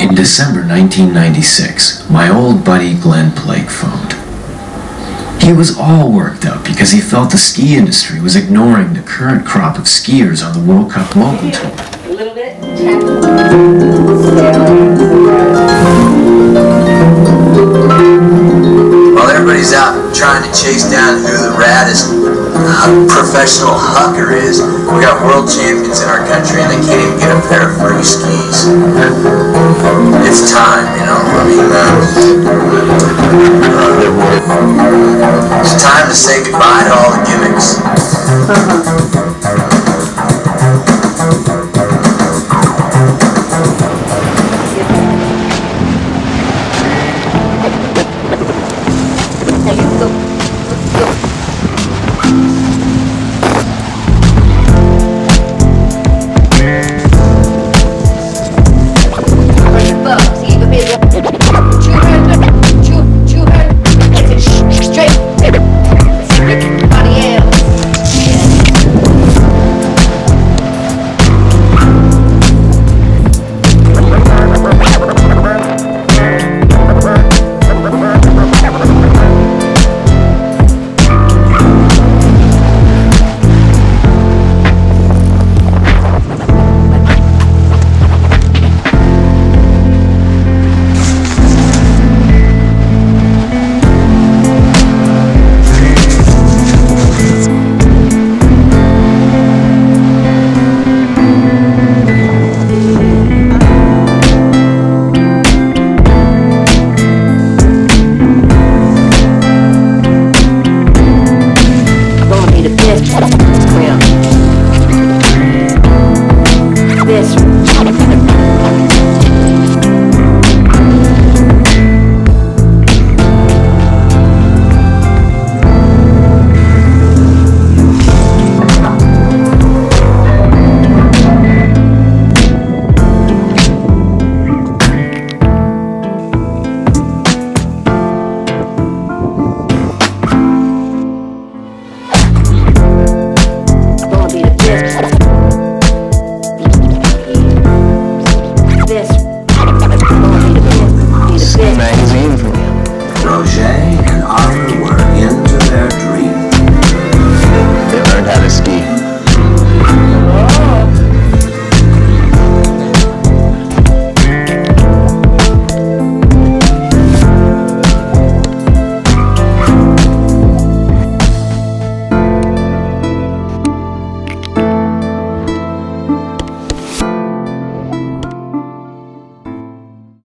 In December 1996, my old buddy Glen Plake phoned. He was all worked up because he felt the ski industry was ignoring the current crop of skiers on the World Cup local tour. A little bit. Professional hucker is, we got world champions in our country and they can't even get a pair of free skis. It's time, you know. I mean, uh,